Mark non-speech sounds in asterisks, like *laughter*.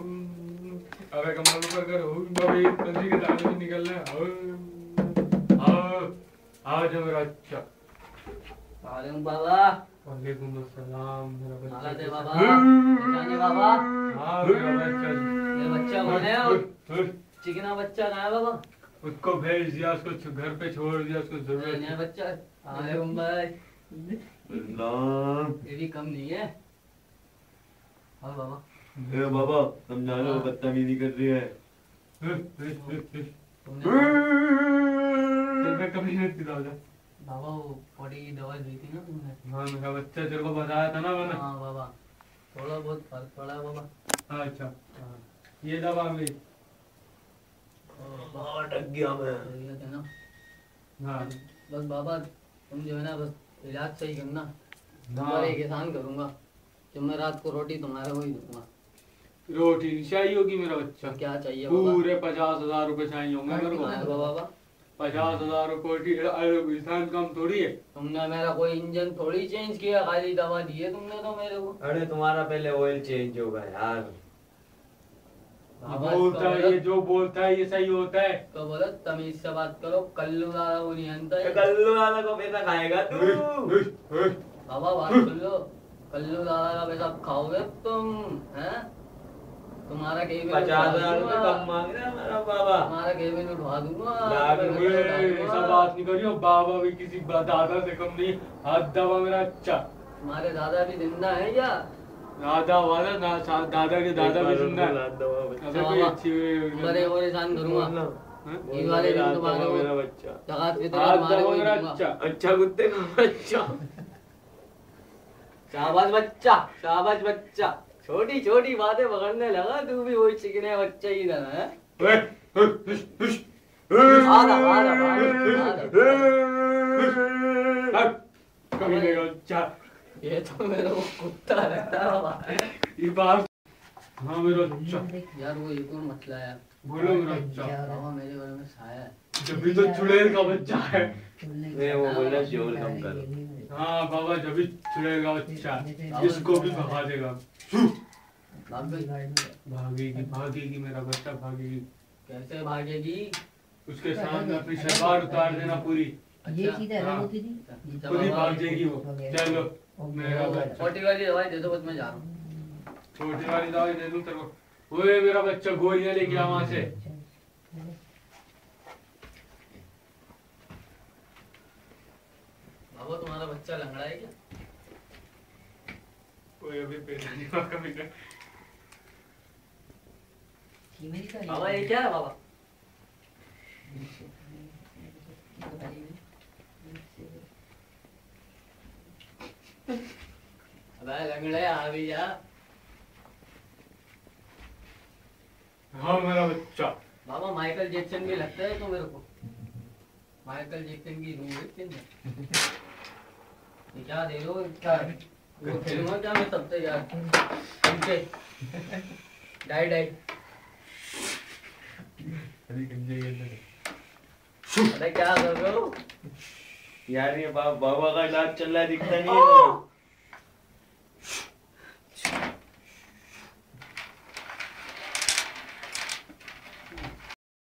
अबे कमर ऊपर कर बाबी तंत्री के दाने भी निकल रहे आओ मेरा अच्छा वालेकुम बाबा वालेकुम अस्सलाम मेरा बच्चा दे बाबा पहचाने बाबा हाँ मेरा बच्चा ये बच्चा उठ, उठ, चिकना बच्चा कहाँ है बाबा उसको भेज दिया उसको घर पे छोड़ दिया उसको ज़रूरत बच्चा भाई ये भी कम नहीं है। हाँ बाबा। ए बाबा समझा लो बदतमीजी कर रही है। कभी नहीं बाबा वो दवा दी थी ना तुमने। हाँ मेरा बच्चा तेरे को बताया था ना मैंने। हाँ बाबा। थोड़ा बहुत फ़र्क पड़ा है बाबा। हाँ अच्छा। हाँ। ये दवा भी बाबा गया मैं। ना। हाँ। बस बाबा तुम जो है ना बस इलाज सही करना। हाँ। तुम्हारे एक एहसान करूँगा। जब मैं रात को रोटी तुम्हारे को ही दूँगा। रोटी नहीं चाहिए होगी मेरा बच्चा। तो क्या चाहिए पूरे पचास हज़ार रुपए चाहिए होंगे मेरे को। बाबा। पचास हज़ार रुपये इंसान कम थोड़ी है। तुमने मेरा कोई इंजन थोड़ी चेंज किया खाली दवा दी है तुमने तो मेरे को। अरे तुम्हारा पहले ऑयल चेंज होगा यार। बोलता है ये जो बोलता है ये सही होता है। तो बोलो तमीज से बात करो कल्लू दादा वो नहीं अंत है। कल्लू वाला को पैसा खाएगा तू। बाबा बात सुन लो। कल्लू दादा का पैसा खाओगे तुम? हैं? तुम्हारा केबिन पचास हज़ार रुपए कम मांग रहा है हमारा बाबा। तुम्हारा केबिन उठवा दूँगा। ऐसा बात नहीं करियो बाबा भी किसी दादा से कम नहीं। हाथ दवा मेरा अच्छा तुम्हारे दादा भी ज़िंदा है क्या? दादा वाला ना सा- दादा के दादा भी ज़िंदा है। अबे कोई अच्छी बड़े और एहसान करूँगा? ईद वाले दिन तुम्हारे मेरा बच्चा। जगत फितर ही मेरा अच्छा अच्छा कुत्ते का बच्चा। शाबाश बच्चा शाबाश बच्चा। छोटी छोटी बातें पकड़ने लगा तू भी वही चिकने बच्चे ही? है अच्छा ये तो मेरे को कुत्ता लगता है ये बात। हाँ मेरा अच्छा यार वो एक और मसला है बोलो मेरा अच्छा बाबा मेरे घर में साया है। जब भी तो चुड़ैल का बच्चा है। मैं वो बोल रहा शोर कम कर। हाँ बाबा जब भी का बच्चा इसको भी भगा देगा। भागेगी भागेगी मेरा बच्चा भागेगी। कैसे भागेगी? उसके सामने अपनी सलवार उतार देना पूरी। ये चीज़ है पूरी भाग जाएगी वो। चलो मेरा बच्चा। छोटी वाली दवाई दे दो बस मैं जा रहा हूँ। छोटी वाली दवाई दे दूँ तेरे को। ओए मेरा बच्चा गोलियाँ लेके आ वहाँ से बाबा तुम्हारा बच्चा लंगड़ा है क्या? ओए अभी पैदा नहीं हुआ कभी का। बाबा ये क्या है बाबा? अबे लंगड़े आ भी जा। हाँ मेरा बच्चा। बाबा माइकल जैक्सन भी लगता है तो मेरे को। माइकल जैक्सन की रूह है किन *laughs* ये क्या दे लो क्या वो फ़िल्म क्या? मैं सबसे यार। उनके डाई डाई। अरे गंजे ये ले। अरे क्या कर रहे हो? यार ये बाबा का इलाज चल रहा है दिखता नहीं है?